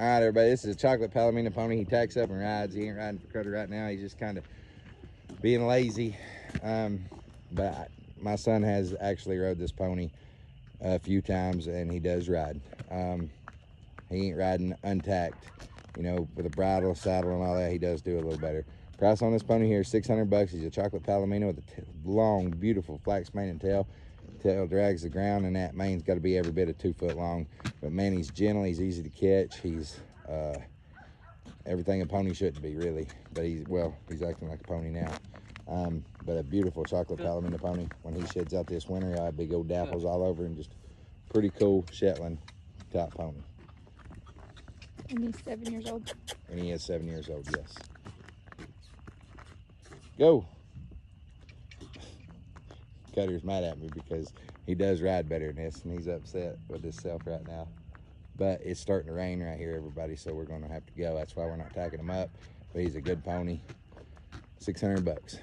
All right, everybody, this is a chocolate Palomino pony. He tacks up and rides. He ain't riding for Cutter right now. He's just kind of being lazy. Um, but I, my son has actually rode this pony a few times and he does ride. Um, he ain't riding untacked, you know, with a bridle, saddle, and all that. He does do a little better. Price on this pony here is 600 bucks. He's a chocolate Palomino with a long, beautiful flax mane and tail tail drags the ground and that. Mane's got to be every bit of two foot long but man he's gentle he's easy to catch he's uh, everything a pony shouldn't be really but he's well he's acting like a pony now. Um, but a beautiful chocolate palomino pony when he sheds out this winter he'll have big old dapples all over and just pretty cool shetland type pony. And he's seven years old. and he is seven years old yes. Go Cutter's mad at me because he does ride better than this and he's upset with himself right now. But it's starting to rain right here, everybody, so we're gonna have to go. That's why we're not tacking him up. But he's a good pony. 600 bucks.